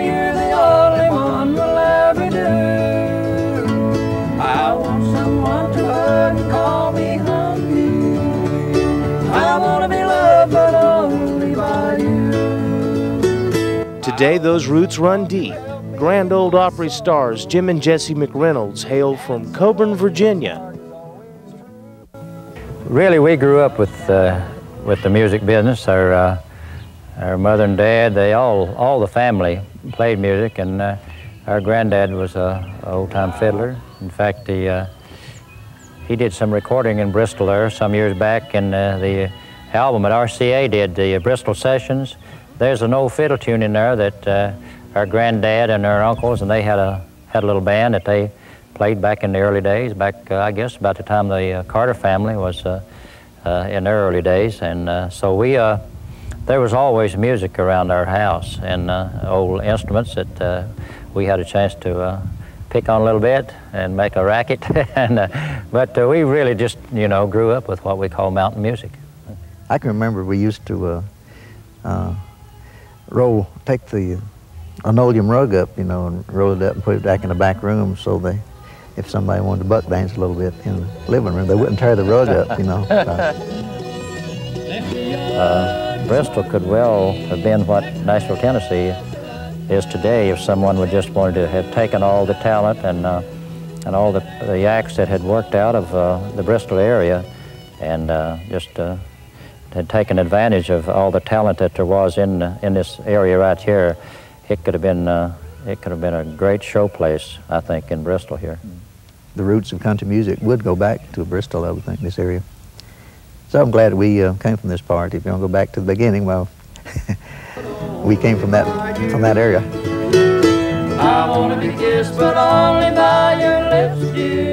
you're the only one will ever do. I want someone to hug and call me hungry. I want to be loved, but only by you. Today, those roots run deep. Grand Ole Opry stars Jim and Jesse McReynolds hail from Coeburn, Virginia. Really, we grew up with uh, with the music business. Our uh, our mother and dad, they all all the family played music, and uh, our granddad was a, old-time fiddler. In fact, he uh, he did some recording in Bristol there some years back, and uh, the album that RCA did the Bristol sessions. There's an old fiddle tune in there that uh, our granddad and our uncles, and they had a had a little band that they played back in the early days, back uh, I guess about the time the uh, Carter family was in their early days, and so we there was always music around our house and uh, old instruments that uh, we had a chance to uh, pick on a little bit and make a racket, and uh, but uh, we really just you know grew up with what we call mountain music. I can remember we used to uh, uh, roll, take the linoleum rug up, you know, and roll it up and put it back in the back room so they, if somebody wanted to buck dance a little bit in the living room, they wouldn't tear the rug up, you know. Uh, Bristol could well have been what Nashville, Tennessee is today if someone would just wanted to have taken all the talent and, uh, and all the, the acts that had worked out of uh, the Bristol area and uh, just uh, had taken advantage of all the talent that there was in, uh, in this area right here. It could have been, it could have been a great showplace, I think, in Bristol here. the roots of country music would go back to Bristol, I would think, this area. So I'm glad we uh, came from this part. If you want to go back to the beginning, well, we came from that from that area. I want to be kissed, but only by your lips, dear.